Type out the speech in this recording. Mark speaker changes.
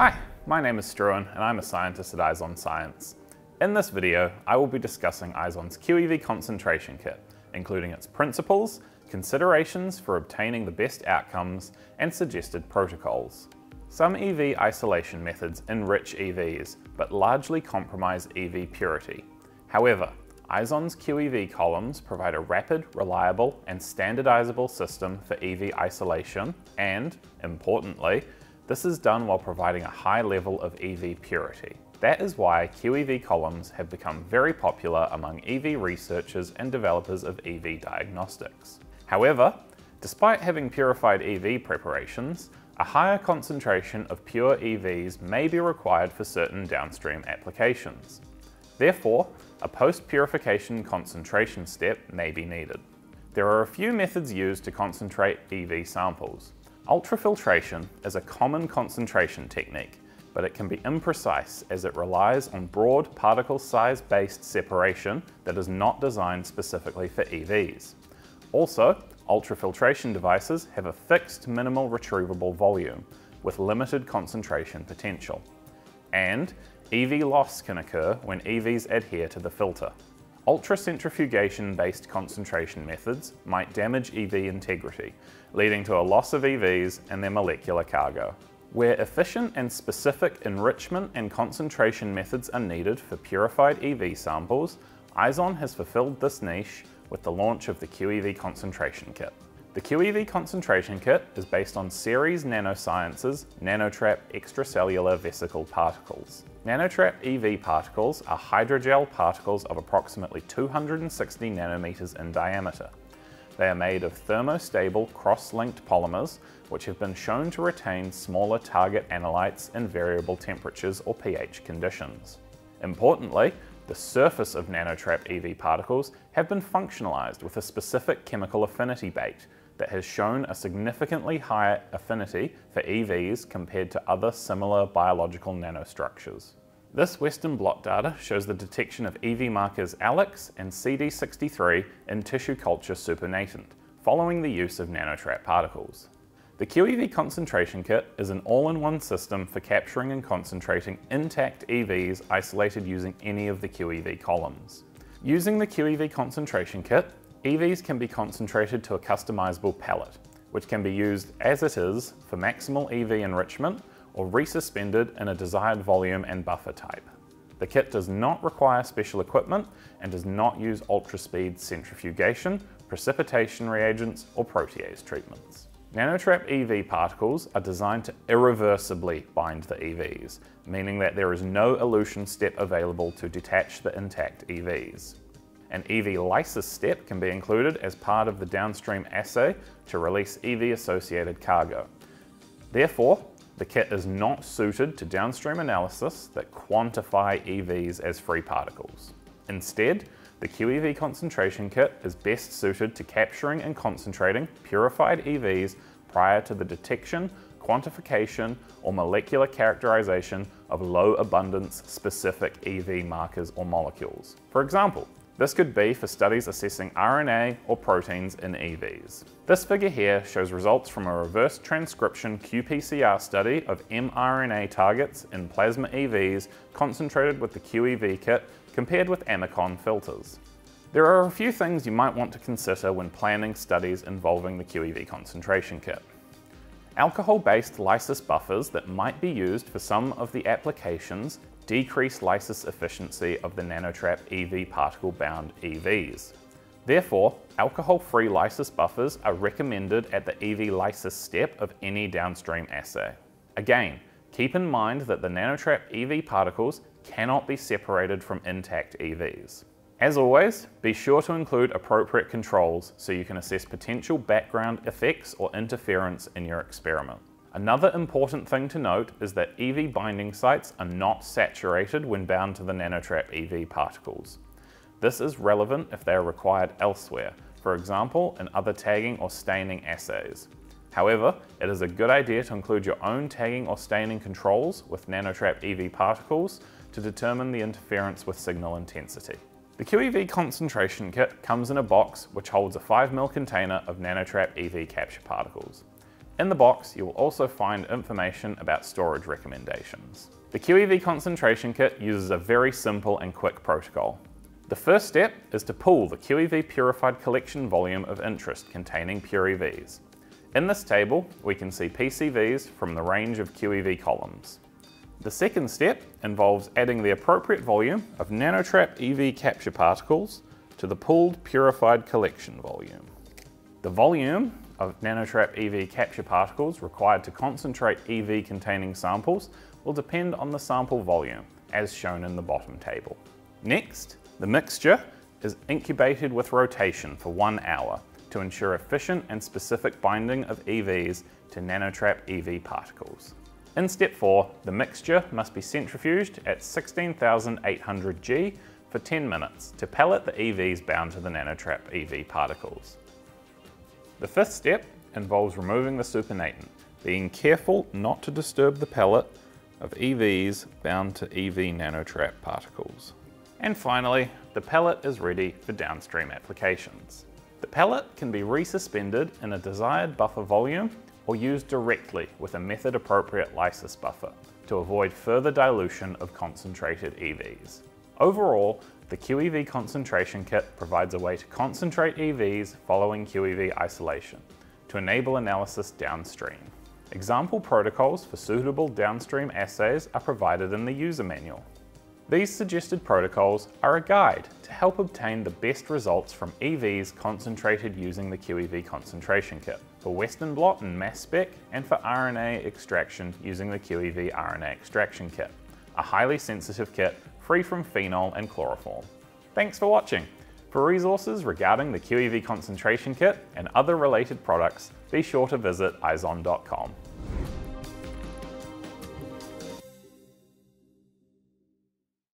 Speaker 1: Hi, my name is Struan and I'm a scientist at Izon Science. In this video, I will be discussing Izon's QEV concentration kit, including its principles, considerations for obtaining the best outcomes, and suggested protocols. Some EV isolation methods enrich EVs, but largely compromise EV purity. However, Izon's QEV columns provide a rapid, reliable, and standardizable system for EV isolation, and, importantly, this is done while providing a high level of EV purity. That is why QEV columns have become very popular among EV researchers and developers of EV diagnostics. However, despite having purified EV preparations, a higher concentration of pure EVs may be required for certain downstream applications. Therefore, a post-purification concentration step may be needed. There are a few methods used to concentrate EV samples. Ultrafiltration is a common concentration technique, but it can be imprecise as it relies on broad particle size based separation that is not designed specifically for EVs. Also, ultrafiltration devices have a fixed minimal retrievable volume with limited concentration potential. And EV loss can occur when EVs adhere to the filter. Ultracentrifugation-based concentration methods might damage EV integrity, leading to a loss of EVs and their molecular cargo. Where efficient and specific enrichment and concentration methods are needed for purified EV samples, Izon has fulfilled this niche with the launch of the QEV Concentration Kit. The QEV Concentration Kit is based on Ceres Nanosciences Nanotrap extracellular vesicle particles. Nanotrap EV particles are hydrogel particles of approximately 260 nanometers in diameter. They are made of thermostable cross-linked polymers which have been shown to retain smaller target analytes in variable temperatures or pH conditions. Importantly, the surface of nanotrap EV particles have been functionalized with a specific chemical affinity bait that has shown a significantly higher affinity for EVs compared to other similar biological nanostructures. This Western blot data shows the detection of EV markers ALIX and CD63 in tissue culture supernatant, following the use of nanotrap particles. The QEV concentration kit is an all-in-one system for capturing and concentrating intact EVs isolated using any of the QEV columns. Using the QEV concentration kit, EVs can be concentrated to a customizable pellet, which can be used as it is for maximal EV enrichment or resuspended in a desired volume and buffer type. The kit does not require special equipment and does not use ultra-speed centrifugation, precipitation reagents, or protease treatments. Nanotrap EV particles are designed to irreversibly bind the EVs, meaning that there is no elution step available to detach the intact EVs. An EV lysis step can be included as part of the downstream assay to release EV-associated cargo. Therefore, the kit is not suited to downstream analysis that quantify EVs as free particles. Instead, the QEV concentration kit is best suited to capturing and concentrating purified EVs prior to the detection, quantification, or molecular characterization of low abundance specific EV markers or molecules. For example, this could be for studies assessing RNA or proteins in EVs. This figure here shows results from a reverse transcription qPCR study of mRNA targets in plasma EVs concentrated with the QEV kit compared with Amicon filters. There are a few things you might want to consider when planning studies involving the QEV concentration kit. Alcohol-based lysis buffers that might be used for some of the applications decrease lysis efficiency of the nanotrap EV particle-bound EVs. Therefore, alcohol-free lysis buffers are recommended at the EV lysis step of any downstream assay. Again, keep in mind that the nanotrap EV particles cannot be separated from intact EVs. As always, be sure to include appropriate controls so you can assess potential background effects or interference in your experiment. Another important thing to note is that EV binding sites are not saturated when bound to the nanotrap EV particles. This is relevant if they are required elsewhere, for example in other tagging or staining assays. However, it is a good idea to include your own tagging or staining controls with nanotrap EV particles to determine the interference with signal intensity. The QEV concentration kit comes in a box which holds a 5ml container of nanotrap EV capture particles. In the box, you will also find information about storage recommendations. The QEV concentration kit uses a very simple and quick protocol. The first step is to pull the QEV purified collection volume of interest containing pure EVs. In this table, we can see PCVs from the range of QEV columns. The second step involves adding the appropriate volume of nanotrap EV capture particles to the pooled purified collection volume. The volume of nanotrap EV capture particles required to concentrate EV containing samples will depend on the sample volume, as shown in the bottom table. Next, the mixture is incubated with rotation for one hour to ensure efficient and specific binding of EVs to nanotrap EV particles. In step 4, the mixture must be centrifuged at 16,800 G for 10 minutes to pellet the EVs bound to the nanotrap EV particles. The fifth step involves removing the supernatant, being careful not to disturb the pellet of EVs bound to EV nanotrap particles. And finally, the pellet is ready for downstream applications. The pellet can be resuspended in a desired buffer volume or used directly with a method appropriate lysis buffer to avoid further dilution of concentrated EVs. Overall, the QEV concentration kit provides a way to concentrate EVs following QEV isolation to enable analysis downstream. Example protocols for suitable downstream assays are provided in the user manual. These suggested protocols are a guide to help obtain the best results from EVs concentrated using the QEV concentration kit for Western blot and mass spec and for RNA extraction using the QEV RNA extraction kit, a highly sensitive kit free from phenol and chloroform. Thanks for watching. For resources regarding the QEV concentration kit and other related products, be sure to visit izon.com.